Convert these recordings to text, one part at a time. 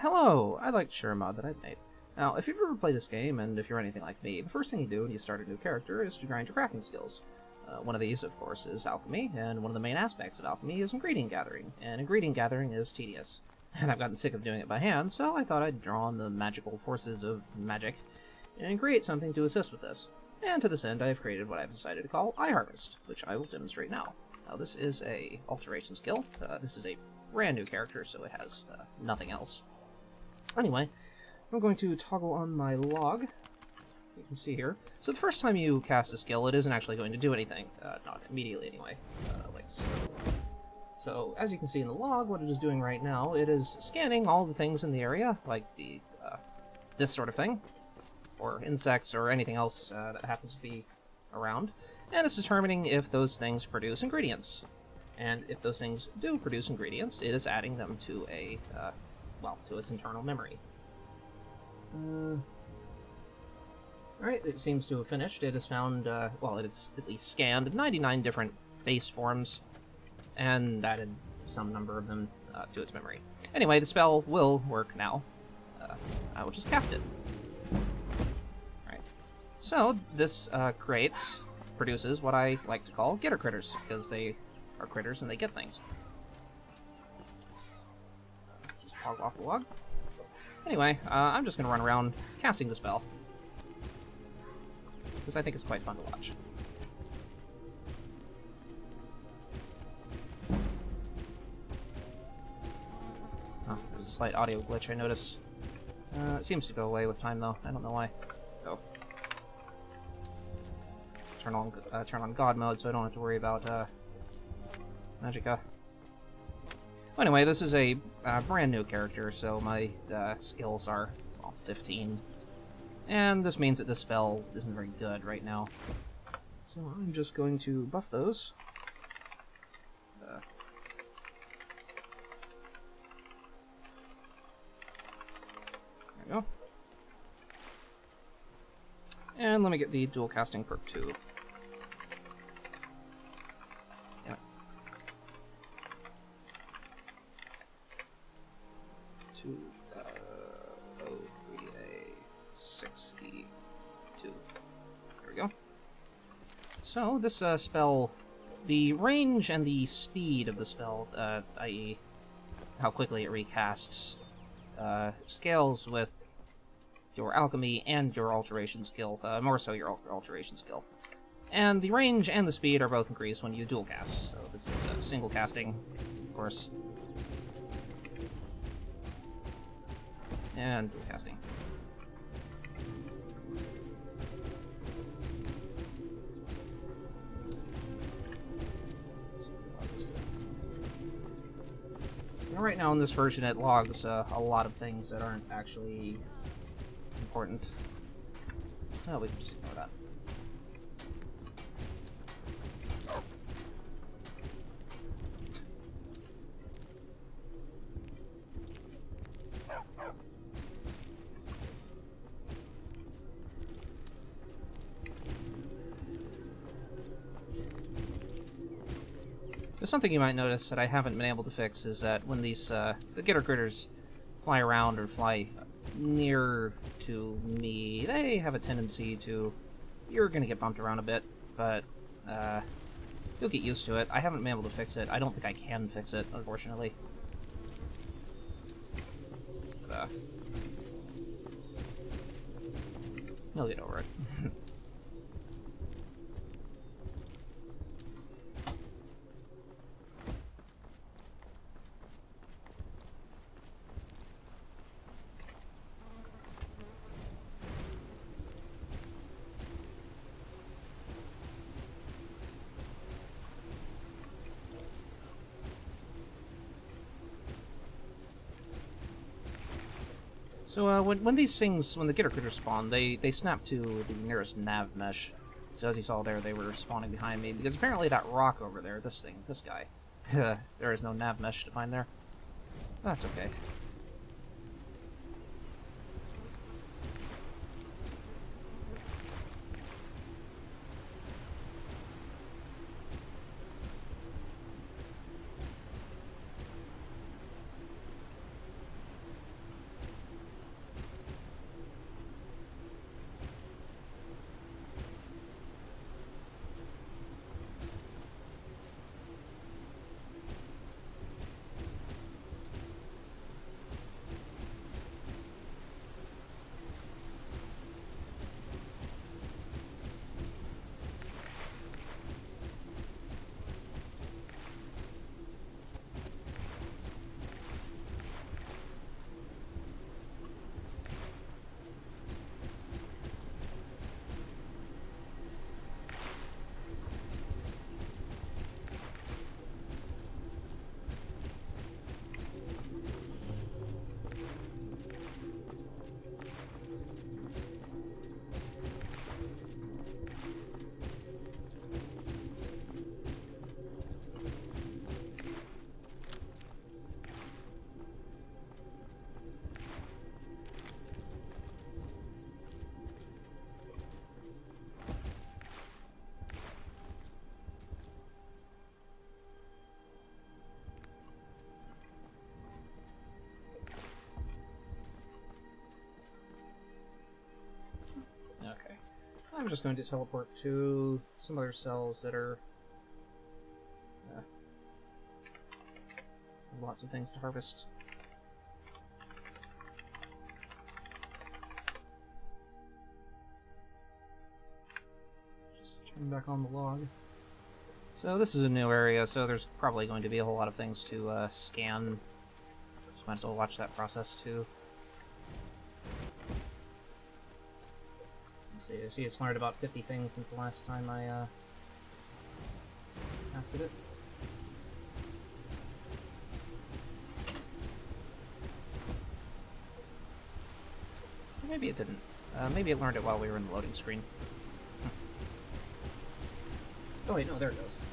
Hello! I'd like to share a mod that I've made. Now, if you've ever played this game, and if you're anything like me, the first thing you do when you start a new character is to grind your crafting skills. Uh, one of these, of course, is alchemy, and one of the main aspects of alchemy is ingredient gathering, and ingredient gathering is tedious. And I've gotten sick of doing it by hand, so I thought I'd draw on the magical forces of magic and create something to assist with this. And to this end, I have created what I've decided to call IHarvest, which I will demonstrate now. Now, this is a alteration skill. Uh, this is a brand new character, so it has uh, nothing else. Anyway, I'm going to toggle on my log. You can see here. So the first time you cast a skill, it isn't actually going to do anything. Uh, not immediately, anyway. Uh, like so. So, as you can see in the log, what it is doing right now, it is scanning all the things in the area, like the uh, this sort of thing, or insects, or anything else uh, that happens to be around, and it's determining if those things produce ingredients. And if those things do produce ingredients, it is adding them to a, uh, well, to its internal memory. Uh, Alright, it seems to have finished. It has found, uh, well, it's at least scanned 99 different base forms and added some number of them uh, to its memory. Anyway, the spell will work now. Uh, I will just cast it. Alright. So, this uh, creates, produces what I like to call getter critters, because they are critters and they get things. Off the log. Anyway, uh, I'm just to run around casting the spell. Because I think it's quite fun to watch. Oh, there's a slight audio glitch I notice. Uh, it seems to go away with time though. I don't know why. Oh. Turn on uh, turn on God mode so I don't have to worry about uh, Magicka. Well, anyway, this is a uh, brand new character, so my uh, skills are well, 15. And this means that this spell isn't very good right now. So I'm just going to buff those. Uh, there we go. And let me get the dual casting perk too. Two, uh, oh, three, a, six, E, two. There we go. So, this uh, spell, the range and the speed of the spell, uh, i.e., how quickly it recasts, uh, scales with your alchemy and your alteration skill, uh, more so your alteration skill. And the range and the speed are both increased when you dual cast, so this is uh, single casting, of course. And casting. Now, right now in this version, it logs uh, a lot of things that aren't actually important. Oh, we can just ignore that. Something you might notice that I haven't been able to fix is that when these uh, the getter critters fly around or fly near to me, they have a tendency to. You're gonna get bumped around a bit, but uh, you'll get used to it. I haven't been able to fix it. I don't think I can fix it, unfortunately. But, uh, you'll get over it. So uh, when, when these things, when the getter critters spawn, they, they snap to the nearest nav mesh. So as you saw there, they were spawning behind me, because apparently that rock over there, this thing, this guy, there is no nav mesh to find there. That's okay. Just going to teleport to some other cells that are uh, lots of things to harvest. Just turn back on the log. So this is a new area, so there's probably going to be a whole lot of things to uh, scan. So might as well watch that process too. See, see it's learned about 50 things since the last time I uh, casted it. Maybe it didn't. Uh, maybe it learned it while we were in the loading screen. oh wait, no, there it goes.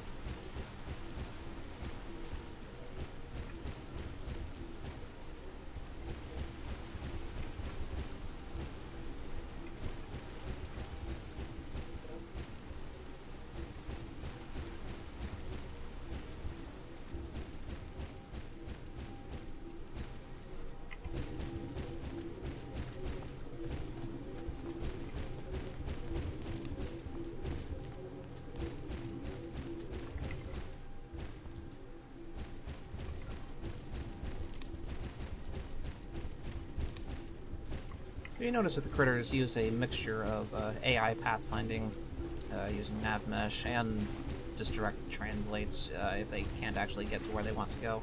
You notice that the critters use a mixture of uh, AI pathfinding uh, using NavMesh and just direct translates uh, if they can't actually get to where they want to go.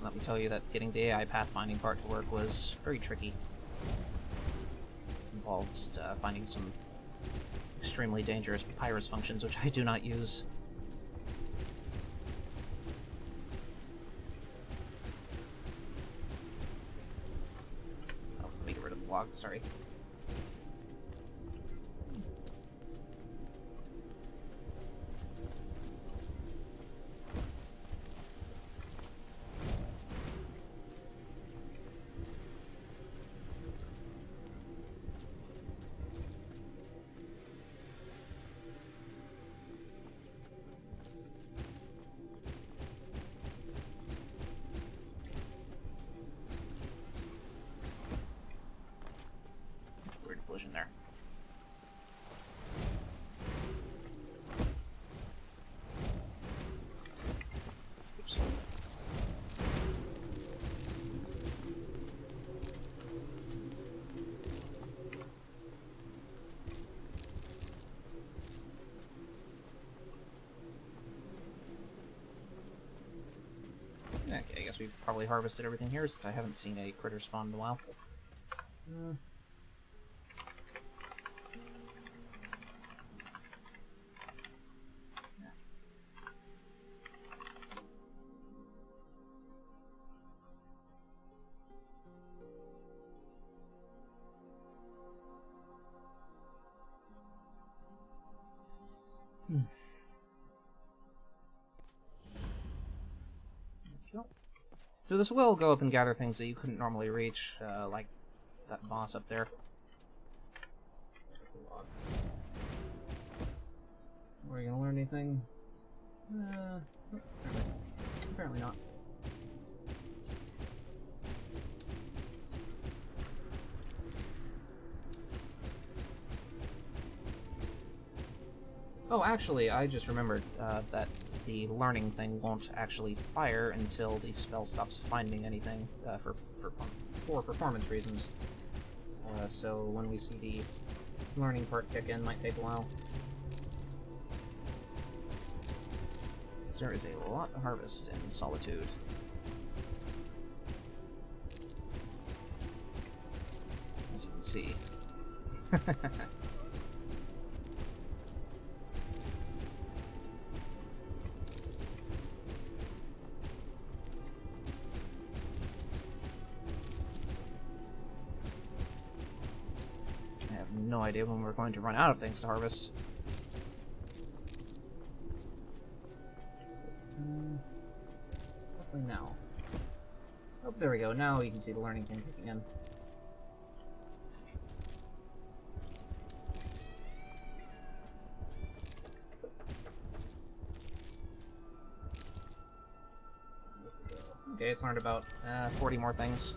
Let me tell you that getting the AI pathfinding part to work was very tricky. Involved uh, finding some extremely dangerous papyrus functions, which I do not use. Sorry. Collision there. Okay, I guess we've probably harvested everything here since I haven't seen a critter spawn in a while. So this will go up and gather things that you couldn't normally reach, uh, like that boss up there. Are you gonna learn anything? Uh, apparently, not. Oh, actually, I just remembered uh, that the learning thing won't actually fire until the spell stops finding anything uh, for, for, for performance reasons. Uh, so when we see the learning part kick in, might take a while. There is a lot to harvest in Solitude. As you can see. idea when we're going to run out of things to harvest. Hopefully now. Oh, there we go. Now you can see the learning thing kicking in. Okay, it's learned about uh, 40 more things.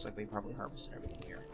Looks like we probably harvested everything here.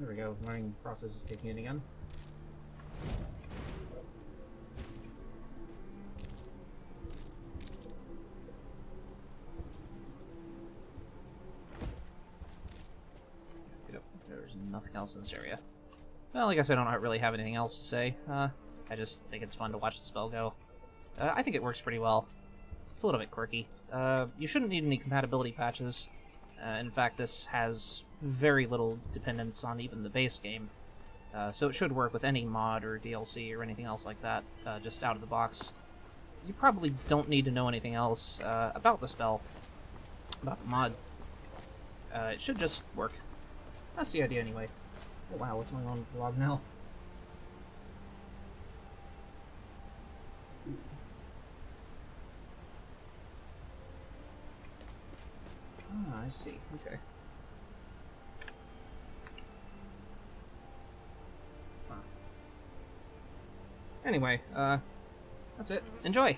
There, we go. Learning process is kicking in again. Yep, There's nothing else in this area. Well, I guess I don't really have anything else to say. Uh, I just think it's fun to watch the spell go. Uh, I think it works pretty well. It's a little bit quirky. Uh, you shouldn't need any compatibility patches. Uh, in fact, this has very little dependence on even the base game. Uh, so it should work with any mod or DLC or anything else like that, uh, just out of the box. You probably don't need to know anything else uh, about the spell, about the mod. Uh, it should just work. That's the idea anyway. Oh wow, what's going on with the log now? I see. Okay. Anyway, uh, that's it. Enjoy!